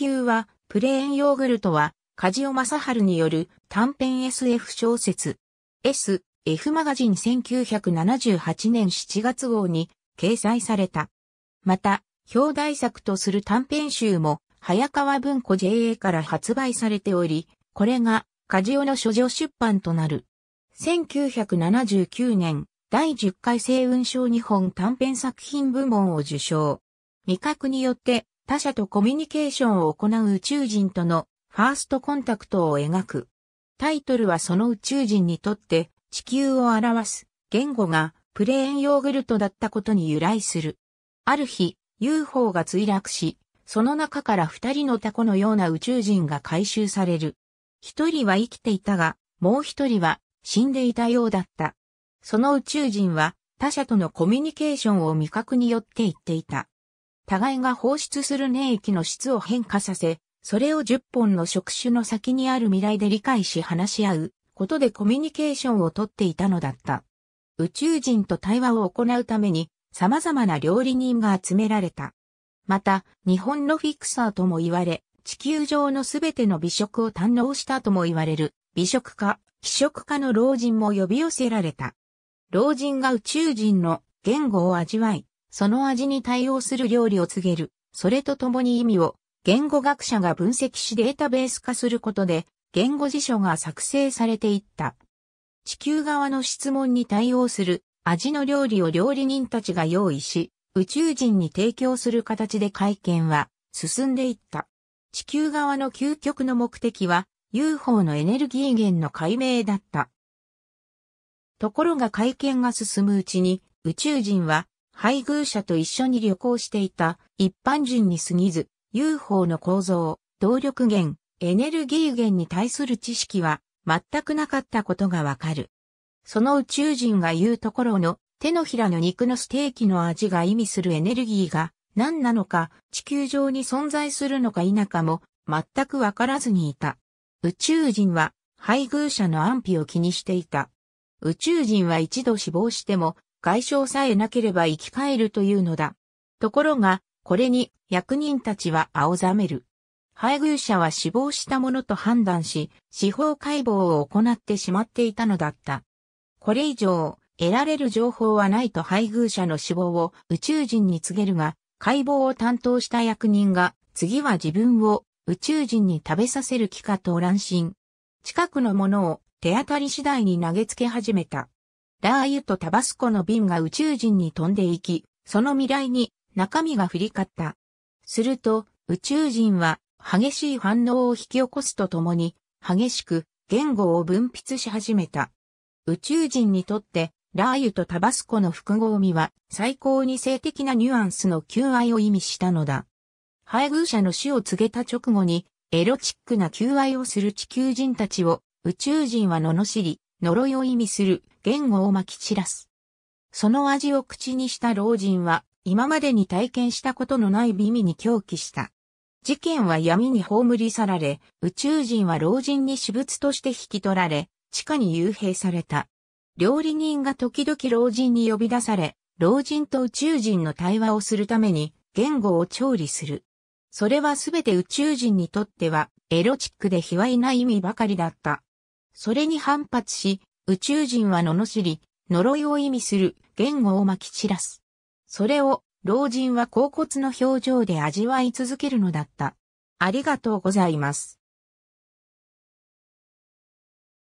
球は、プレーンヨーグルトは、梶尾正治による短編 SF 小説。S、F マガジン1978年7月号に掲載された。また、表題作とする短編集も、早川文庫 JA から発売されており、これが、梶尾の書状出版となる。1979年、第10回星雲賞日本短編作品部門を受賞。味覚によって他者とコミュニケーションを行う宇宙人とのファーストコンタクトを描く。タイトルはその宇宙人にとって地球を表す言語がプレーンヨーグルトだったことに由来する。ある日、UFO が墜落し、その中から二人のタコのような宇宙人が回収される。一人は生きていたが、もう一人は死んでいたようだった。その宇宙人は他者とのコミュニケーションを味覚によって言っていた。互いが放出する粘液の質を変化させ、それを10本の触手の先にある未来で理解し話し合うことでコミュニケーションをとっていたのだった。宇宙人と対話を行うために様々な料理人が集められた。また、日本のフィクサーとも言われ、地球上のすべての美食を堪能したとも言われる、美食家、気食家の老人も呼び寄せられた。老人が宇宙人の言語を味わい、その味に対応する料理を告げる。それとともに意味を言語学者が分析しデータベース化することで言語辞書が作成されていった。地球側の質問に対応する味の料理を料理人たちが用意し、宇宙人に提供する形で会見は進んでいった。地球側の究極の目的は UFO のエネルギー源の解明だった。ところが会見が進むうちに宇宙人は配偶者と一緒に旅行していた一般人に過ぎず、UFO の構造、動力源、エネルギー源に対する知識は全くなかったことがわかる。その宇宙人が言うところの手のひらの肉のステーキの味が意味するエネルギーが何なのか地球上に存在するのか否かも全くわからずにいた。宇宙人は配偶者の安否を気にしていた。宇宙人は一度死亡しても外傷さえなければ生き返るというのだ。ところが、これに役人たちは青ざめる。配偶者は死亡したものと判断し、司法解剖を行ってしまっていたのだった。これ以上、得られる情報はないと配偶者の死亡を宇宙人に告げるが、解剖を担当した役人が、次は自分を宇宙人に食べさせる気かと乱心。近くのものを手当たり次第に投げつけ始めた。ラー油とタバスコの瓶が宇宙人に飛んでいき、その未来に中身が振り交った。すると、宇宙人は激しい反応を引き起こすとともに、激しく言語を分泌し始めた。宇宙人にとって、ラー油とタバスコの複合味は最高に性的なニュアンスの求愛を意味したのだ。配偶者の死を告げた直後に、エロチックな求愛をする地球人たちを宇宙人は罵り、呪いを意味する言語を撒き散らす。その味を口にした老人は、今までに体験したことのない美味に狂気した。事件は闇に葬り去られ、宇宙人は老人に私物として引き取られ、地下に幽閉された。料理人が時々老人に呼び出され、老人と宇宙人の対話をするために言語を調理する。それはすべて宇宙人にとってはエロチックで卑猥な意味ばかりだった。それに反発し、宇宙人は罵り、呪いを意味する言語を撒き散らす。それを老人は恍惚の表情で味わい続けるのだった。ありがとうございます。